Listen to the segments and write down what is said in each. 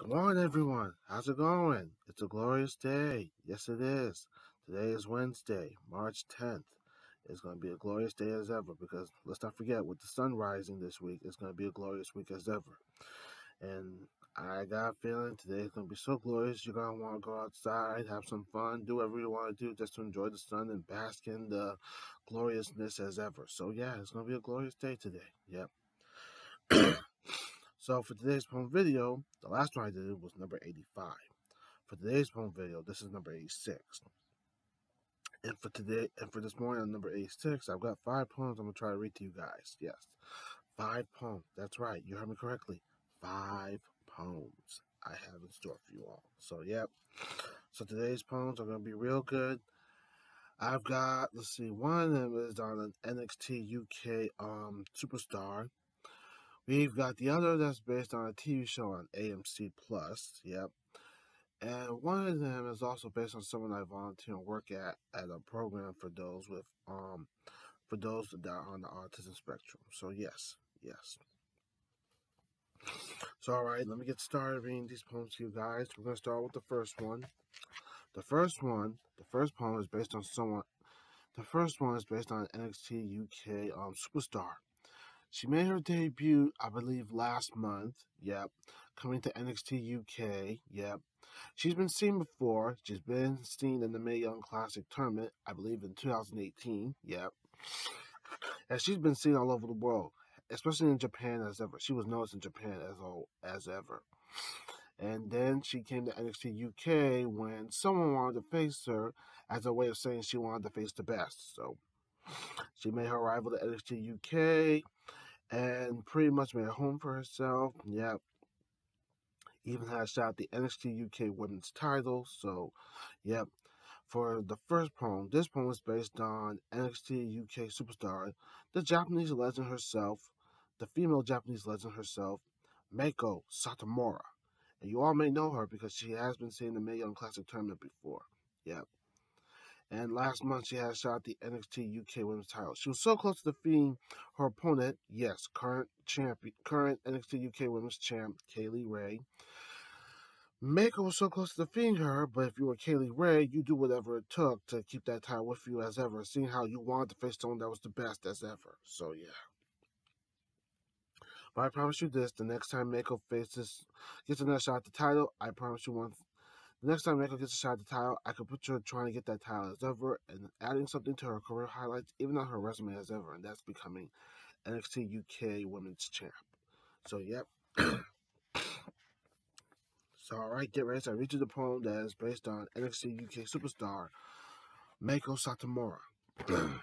Come on, everyone. How's it going? It's a glorious day. Yes, it is. Today is Wednesday, March 10th. It's going to be a glorious day as ever because let's not forget, with the sun rising this week, it's going to be a glorious week as ever. And I got a feeling today is going to be so glorious. You're going to want to go outside, have some fun, do whatever you want to do just to enjoy the sun and bask in the gloriousness as ever. So, yeah, it's going to be a glorious day today. Yep. So for today's poem video, the last one I did was number 85. For today's poem video, this is number 86. And for today, and for this morning on number 86, I've got five poems I'm going to try to read to you guys. Yes, five poems. That's right. You heard me correctly. Five poems I have in store for you all. So, yep. So today's poems are going to be real good. I've got, let's see, one of them is on an NXT UK um, superstar. We've got the other that's based on a TV show on AMC Plus. Yep. And one of them is also based on someone I volunteer and work at at a program for those with um for those that are on the autism spectrum. So yes, yes. So all right, let me get started reading these poems to you guys. We're gonna start with the first one. The first one, the first poem is based on someone. The first one is based on NXT UK um superstar she made her debut, I believe, last month. Yep. Coming to NXT UK. Yep. She's been seen before. She's been seen in the Mae Young Classic tournament, I believe, in 2018. Yep. And she's been seen all over the world, especially in Japan as ever. She was noticed in Japan as all as ever. And then she came to NXT UK when someone wanted to face her as a way of saying she wanted to face the best. So she made her arrival to NXT UK and pretty much made a home for herself. Yep. Even had a shot at the NXT UK Women's title. So, yep. For the first poem, this poem is based on NXT UK superstar, the Japanese legend herself, the female Japanese legend herself, Meiko Satomura. And you all may know her because she has been seen in the Mae Young Classic tournament before. Yep. And last month, she had shot the NXT UK Women's title. She was so close to defeating her opponent, yes, current champion, current NXT UK Women's champ, Kay Lee Ray. Meiko was so close to defeating her, but if you were Kay Lee Ray, you do whatever it took to keep that title with you as ever, seeing how you wanted to face someone that was the best as ever. So, yeah. But I promise you this: the next time Meiko faces gets another shot at the title, I promise you one the next time Meiko gets a shot at the title, I could put her trying to get that title as ever and adding something to her career highlights, even on her resume as ever, and that's becoming NXT UK Women's Champ. So, yep. so, alright, get ready. So, I read you the poem that is based on NXT UK superstar Meiko Satomura.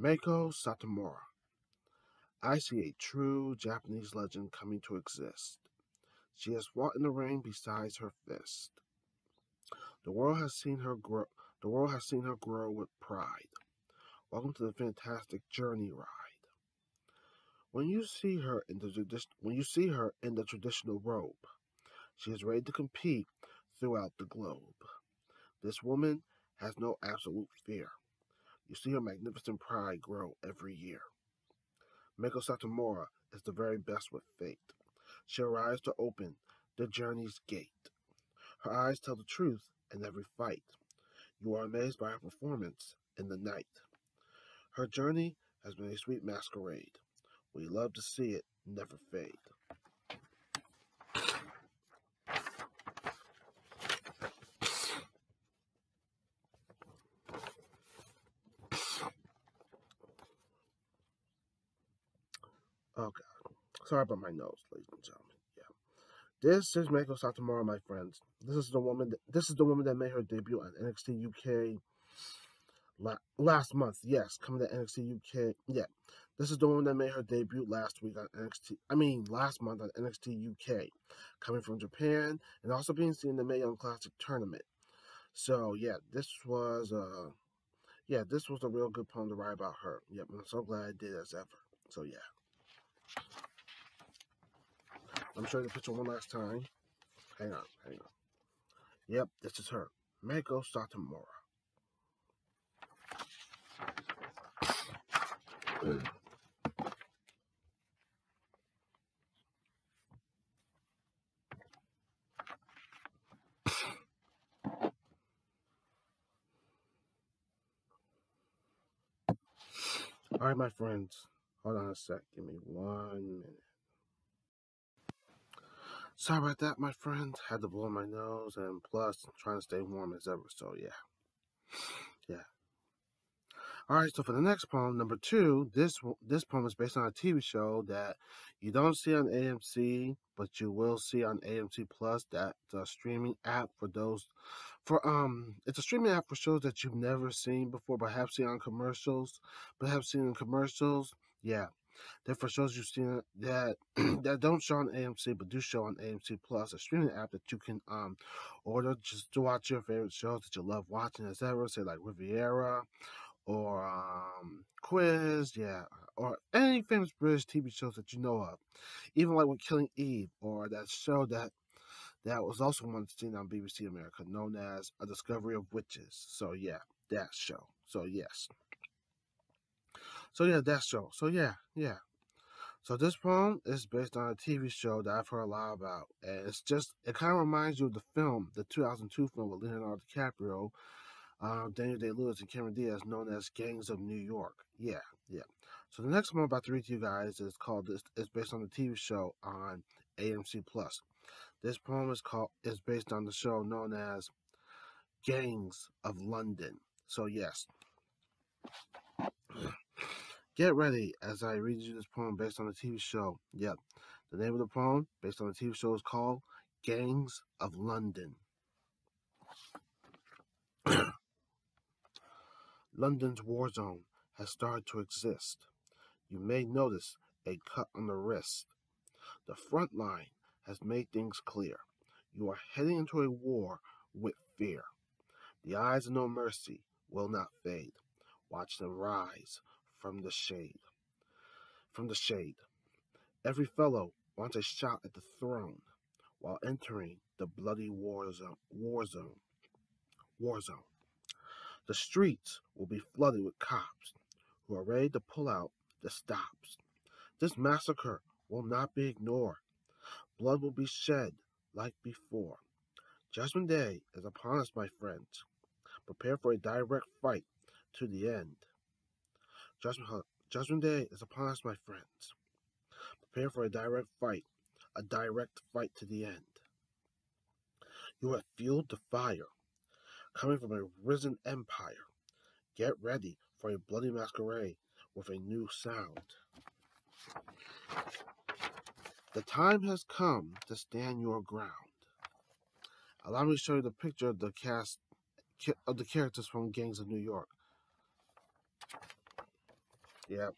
Meiko Satomura. I see a true Japanese legend coming to exist. She has fought in the ring besides her fist. The world has seen her grow. The world has seen her grow with pride. Welcome to the fantastic journey ride. When you see her in the when you see her in the traditional robe, she is ready to compete throughout the globe. This woman has no absolute fear. You see her magnificent pride grow every year. Meiko Satomura is the very best with fate. She arrives to open the journey's gate. Her eyes tell the truth in every fight. You are amazed by her performance in the night. Her journey has been a sweet masquerade. We love to see it never fade. Oh God. Sorry about my nose, ladies and gentlemen. Yeah. This is Meiko Satomura, my friends. This is the woman. That, this is the woman that made her debut on NXT UK la- last month. Yes, coming to NXT UK. Yeah, this is the woman that made her debut last week on NXT. I mean, last month on NXT UK, coming from Japan and also being seen in the Mae Young Classic tournament. So yeah, this was uh, yeah, this was a real good poem to write about her. Yep, I'm so glad I did as ever. So yeah. Let me show you the picture one last time. Hang on, hang on. Yep, this is her. Meiko Satomura. All right, my friends. Hold on a sec. Give me one minute. Sorry about that, my friend. Had to blow my nose, and plus, trying to stay warm as ever. So yeah, yeah. All right. So for the next poem, number two, this this poem is based on a TV show that you don't see on AMC, but you will see on AMC Plus. That the streaming app for those, for um, it's a streaming app for shows that you've never seen before, but have seen on commercials, but have seen in commercials. Yeah, they're for shows you've seen that that don't show on AMC but do show on AMC Plus, a streaming app that you can um order just to watch your favorite shows that you love watching, as ever, say like Riviera or um Quiz, yeah, or any famous British TV shows that you know of, even like with Killing Eve or that show that that was also once seen on BBC America, known as A Discovery of Witches. So yeah, that show. So yes. So yeah, that show. So yeah, yeah. So this poem is based on a TV show that I've heard a lot about, and it's just it kind of reminds you of the film, the 2002 film with Leonardo DiCaprio, uh, Daniel Day Lewis, and Cameron Diaz, known as Gangs of New York. Yeah, yeah. So the next one I'm about to read to you guys is called this. It's based on the TV show on AMC Plus. This poem is called is based on the show known as Gangs of London. So yes. Get ready as I read you this poem based on the TV show. Yep. The name of the poem, based on the TV show, is called Gangs of London. London's war zone has started to exist. You may notice a cut on the wrist. The front line has made things clear. You are heading into a war with fear. The eyes of no mercy will not fade. Watch them rise from the shade. From the shade. Every fellow wants a shot at the throne while entering the bloody war zone. War zone. War zone. The streets will be flooded with cops who are ready to pull out the stops. This massacre will not be ignored. Blood will be shed like before. Judgment Day is upon us, my friends. Prepare for a direct fight to the end. Judgment, Judgment Day is upon us, my friends. Prepare for a direct fight, a direct fight to the end. You have fueled the fire, coming from a risen empire. Get ready for a bloody masquerade with a new sound. The time has come to stand your ground. Allow me to show you the picture of the cast of the characters from Gangs of New York. Yep.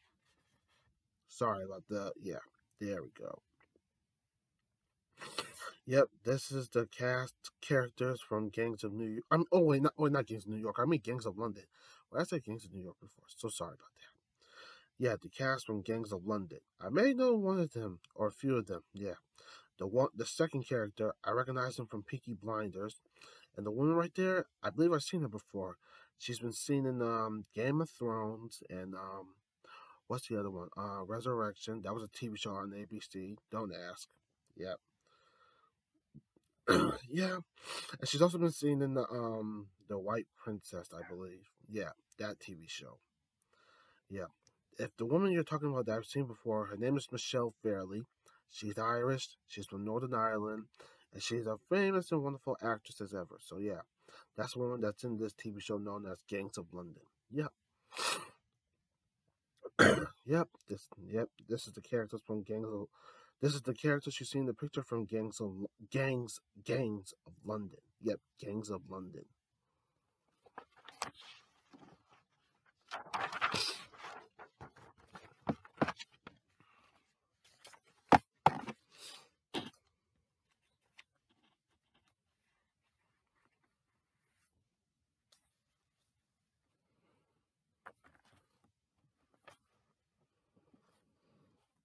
Sorry about that. Yeah, there we go. Yep, this is the cast characters from Gangs of New York. I'm oh wait, not oh not Gangs of New York. I mean Gangs of London. Well, I said Gangs of New York before. So sorry about that. Yeah, the cast from Gangs of London. I may know one of them or a few of them. Yeah, the one, the second character, I recognize him from Peaky Blinders, and the woman right there, I believe I've seen her before. She's been seen in um, Game of Thrones and um, What's the other one? Uh, Resurrection. That was a TV show on ABC. Don't ask. Yep. yeah. And she's also been seen in the um the White Princess, I believe. Yeah, that TV show. Yeah. If the woman you're talking about that I've seen before, her name is Michelle Fairley. She's Irish. She's from Northern Ireland, and she's a famous and wonderful actress as ever. So yeah, that's the woman that's in this TV show known as Gangs of London. Yeah. yep, this yep, this is the characters from Gangs of this is the characters you see in the picture from Gangs of Gangs Gangs of London. Yep, Gangs of London.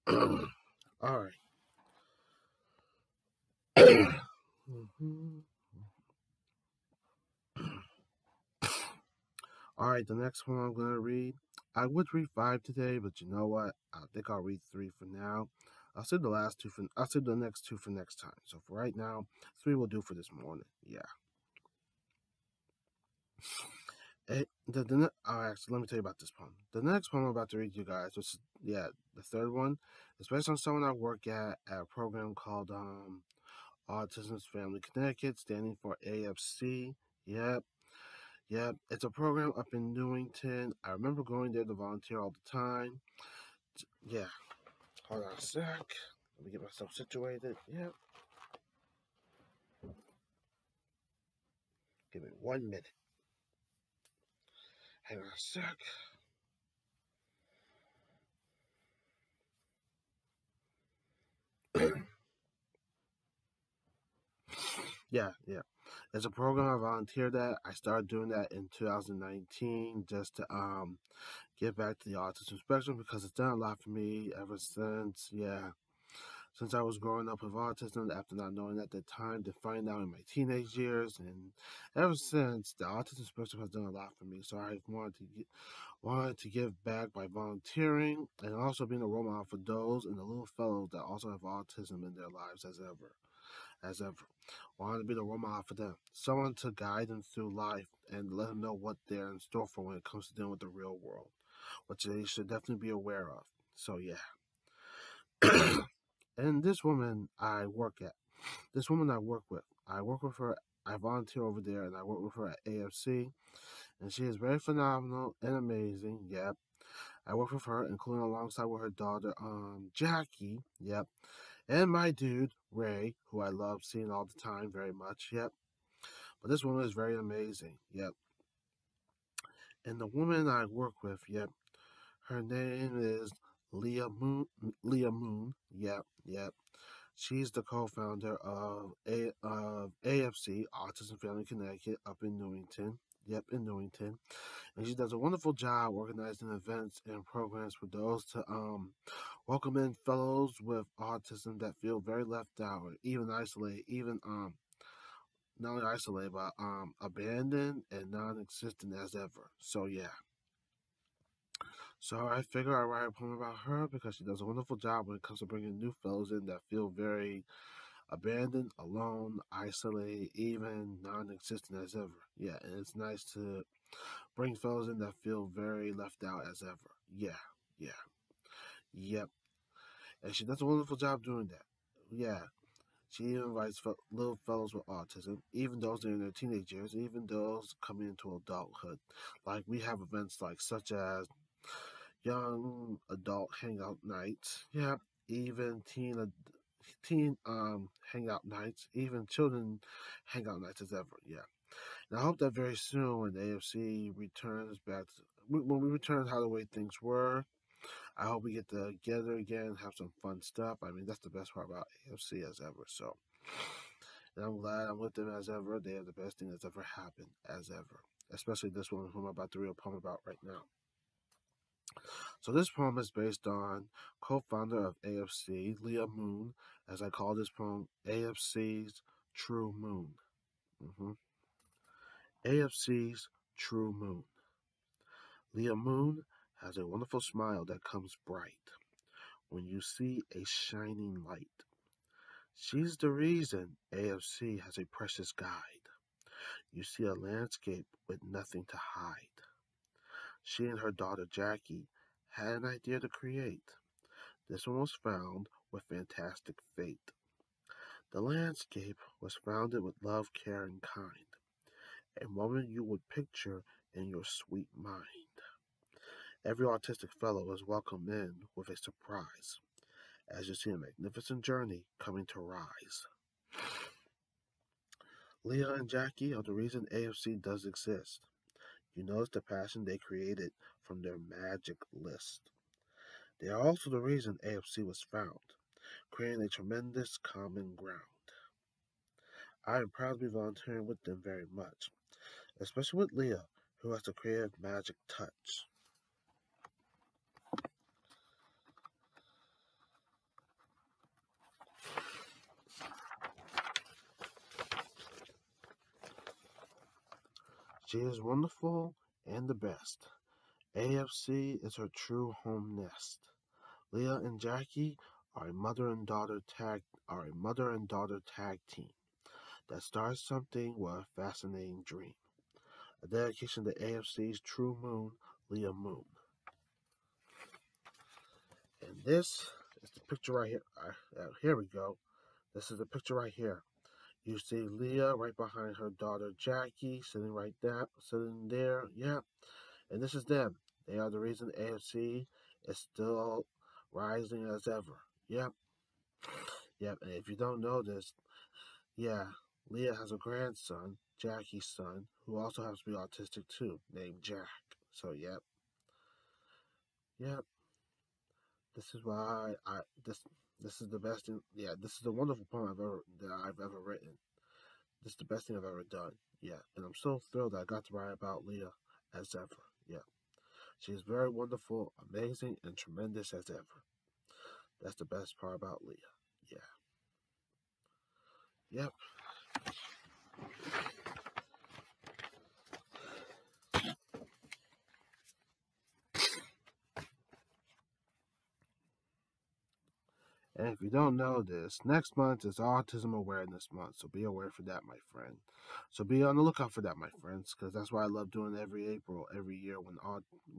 All right. All right, the next one I'm going to read. I would read five today, but you know what? I think I'll read three for now. I'll save the last two for I'll save the next two for next time. So for right now, three will do for this morning. Yeah. Eh, the, the, oh, actually, let me tell you about this poem. The next poem I'm about to read you guys, which is, yeah, the third one, is based on someone I work at at a program called um, Autism's Family Connecticut, standing for AFC. Yep. Yep. It's a program up in Newington. I remember going there to volunteer all the time. Yeah. Hold on a sec. Let me get myself situated. Yep. Give me one minute. Hang on a sec. yeah, yeah. It's a program I volunteered at. I started doing that in 2019 just to um get back to the autism spectrum because it's done a lot for me ever since. Yeah since I was growing up with autism after not knowing at the time to find out in my teenage years and ever since the autism spectrum has done a lot for me. So I wanted to get wanted to give back by volunteering and also being a role model for those and the little fellows that also have autism in their lives as ever as ever. Wanted to be the role model for them someone to guide them through life and let them know what they're in store for when it comes to dealing with the real world which they should definitely be aware of. So yeah And this woman I work at, this woman I work with, I work with her, I volunteer over there, and I work with her at AFC. And she is very phenomenal and amazing. Yep. I work with her, including alongside with her daughter, um, Jackie. Yep. And my dude, Ray, who I love seeing all the time very much. Yep. But this woman is very amazing. Yep. And the woman I work with, yep, her name is Leah Moon. Leah Moon. Yep, yep. She's the co-founder of A of AFC Autism Family Connecticut up in Newington. Yep, in Newington, and she does a wonderful job organizing events and programs for those to um welcome in fellows with autism that feel very left out even isolated, even um not only isolated but um abandoned and non-existent as ever. So yeah. So I figure I write a poem about her because she does a wonderful job when it comes to bringing new fellows in that feel very abandoned, alone, isolated, even non-existent as ever. Yeah, and it's nice to bring fellows in that feel very left out as ever. Yeah, yeah, yep. And she does a wonderful job doing that. Yeah, she even invites little fellows with autism, even those in their teenage years, even those coming into adulthood. Like we have events like such as young adult hangout nights. Yeah, even teen teen um hangout nights, even children hangout nights as ever. Yeah, and I hope that very soon when AFC returns back, to, when we return how the way things were, I hope we get together again, have some fun stuff. I mean, that's the best part about AFC as ever. So, and I'm glad I'm with them as ever. They are the best thing that's ever happened as ever, especially this one who I'm about to a poem about right now. So this poem is based on co-founder of AFC, Leah Moon, as I call this poem, AFC's True Moon. Mm-hmm. AFC's True Moon. Leah Moon has a wonderful smile that comes bright when you see a shining light. She's the reason AFC has a precious guide. You see a landscape with nothing to hide. She and her daughter Jackie had an idea to create. This one was found with fantastic fate. The landscape was founded with love, care, and kind, a woman you would picture in your sweet mind. Every autistic fellow is welcomed in with a surprise as you see a magnificent journey coming to rise. Leah and Jackie are the reason AFC does exist. You notice the passion they created from their magic list. They are also the reason AFC was found, creating a tremendous common ground. I am proud to be volunteering with them very much, especially with Leah, who has a creative magic touch. She is wonderful and the best. AFC is her true home nest. Leah and Jackie are a mother and daughter tag are a mother and daughter tag team that starts something with a fascinating dream. A dedication to AFC's True Moon, Leah Moon. And this is the picture right here. Uh, uh, here we go. This is the picture right here. You see Leah right behind her daughter Jackie, sitting right there, sitting there. Yeah. And this is them. They are the reason AFC is still rising as ever. Yep. Yep. And if you don't know this, yeah, Leah has a grandson, Jackie's son, who also happens to be autistic too, named Jack. So, yep. Yep. This is why I this this is the best thing. Yeah, this is the wonderful poem I've ever that I've ever written. This is the best thing I've ever done. Yeah, and I'm so thrilled that I got to write about Leah as ever. Yeah, she is very wonderful, amazing, and tremendous as ever. That's the best part about Leah. Yeah. Yep. And if you don't know this, next month is Autism Awareness Month, so be aware for that, my friend. So be on the lookout for that, my friends, because that's why I love doing every April, every year when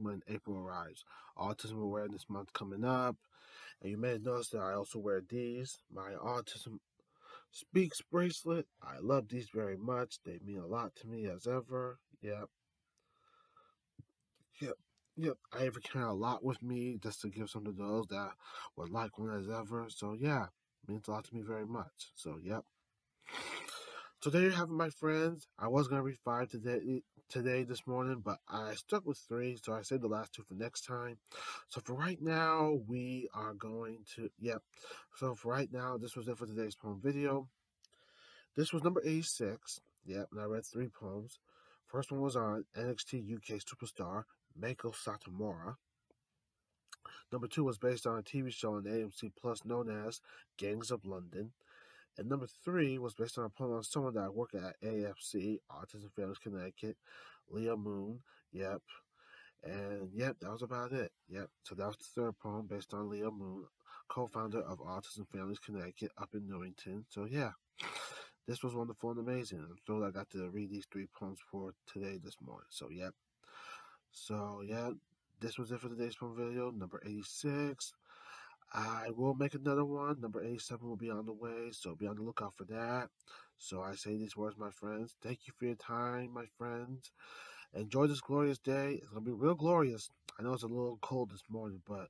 when April arrives. Autism Awareness Month coming up, and you may notice that I also wear these, my Autism Speaks bracelet. I love these very much. They mean a lot to me as ever. Yep. Yep. Yep, I ever carry a lot with me just to give some to those that would like one as ever. So yeah, means a lot to me very much. So yep. So there you have it, my friends. I was gonna read five today, today this morning, but I stuck with three, so I saved the last two for next time. So for right now, we are going to yep. So for right now, this was it for today's poem video. This was number 86. Yep, and I read three poems. First one was on NXT UK superstar Meiko Satomura. Number two was based on a TV show on AMC Plus known as Gangs of London. And number three was based on a poem on someone that I work at AFC, Autism Families Connecticut, Leah Moon. Yep. And yep, that was about it. Yep. So that was the third poem based on Leah Moon, co founder of Autism Families Connecticut up in Newington. So yeah, this was wonderful and amazing. I'm thrilled I got to read these three poems for today this morning. So yep. So, yeah, this was it for today's poem video, number 86. I will make another one. Number 87 will be on the way, so be on the lookout for that. So I say these words, my friends. Thank you for your time, my friends. Enjoy this glorious day. It's going to be real glorious. I know it's a little cold this morning, but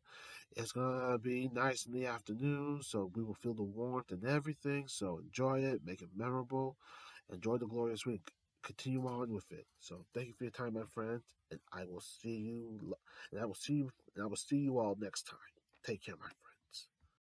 it's going to be nice in the afternoon, so we will feel the warmth and everything. So enjoy it, make it memorable. Enjoy the glorious week continue on with it. So thank you for your time, my friend, and I will see you. And I will see you. And I will see you all next time. Take care, my friend.